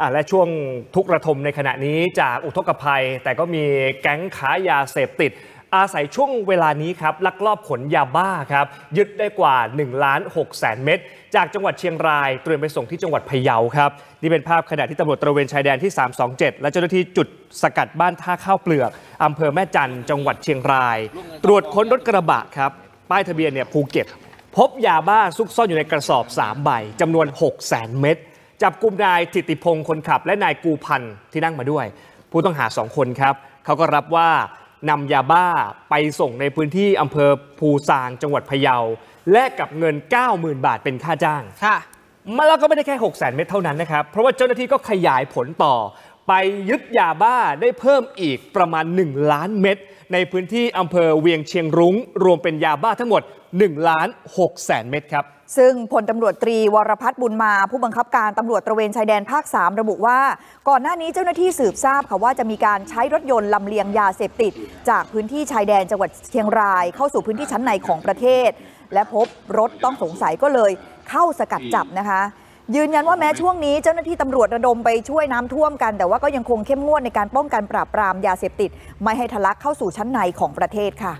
อะและช่วงทุกข์ระทมในขณะนี้จากอุทกภัย แต่ก็มีแก๊งค้ายาเสพติด อาศัยช่วงเวลานี้ครับลักลอบขนยาบ้าครับยึดได้กว่า1ล้าน6แสนเม็ดจากจังหวัดเชียงรายเตรียมไปส่งที่จังหวัดพะเยาครับนี่เป็นภาพขณะที่ตำรวจตระเวนชายแดนที่ 327 และเจ้าหน้าที่จุดสกัดบ้านท่าข้าวเปลือกอำเภอแม่จันจังหวัดเชียงราย ตรวจค้นรถกระบะครับป้ายทะเบียนเนี่ยภูเก็ต พบยาบ้าซุกซ่อนอยู่ในกระสอบ 3 ใบจำนวน 6 0 0 0 0 0เม็ด จับกลุ่มนายทิติพงศ์คนขับ และนายกูพันธ์ที่นั่งมาด้วย ผู้ต้องหา2คนครับเขาก็รับว่านำยาบ้าไปส่งในพื้นที่อำเภอภูซางจังหวัดพะเยา แลกกับเงิน 90,000 บาทเป็นค่าจ้าง ค่ะ มาแล้วก็ไม่ได้แค่6 0 0 0 0เม็ดเท่านั้นนะครับ เพราะว่าเจ้าหน้าที่ก็ขยายผลต่อ ไปยึดยาบ้าได้เพิ่มอีกประมาณ 1 ล้านเม็ดในพื้นที่อำเภอเวียงเชียงรุ้ง รวมเป็นยาบ้าทั้งหมด1ล้าน6แสนเม็ดครับ ซึ่งพลตำรวจตรีวรพัฒน์บุญมา ผู้บังคับการตำรวจตระเวนชายแดนภาค 3 ระบุว่า ก่อนหน้านี้เจ้าหน้าที่สืบทราบค่ะว่าจะมีการใช้รถยนต์ลำเลียงยาเสพติด จากพื้นที่ชายแดนจังหวัดเชียงราย เข้าสู่พื้นที่ชั้นในของประเทศ และพบรถต้องสงสัยก็เลยเข้าสกัดจับนะคะ ยืนยันว่าแม้ช่วงนี้เจ้าหน้าที่ตำรวจระดมไปช่วยน้ำท่วมกัน แต่ว่าก็ยังคงเข้มงวดในการป้องกันปราบปรามยาเสพติด ไม่ให้ทะลักเข้าสู่ชั้นในของประเทศค่ะ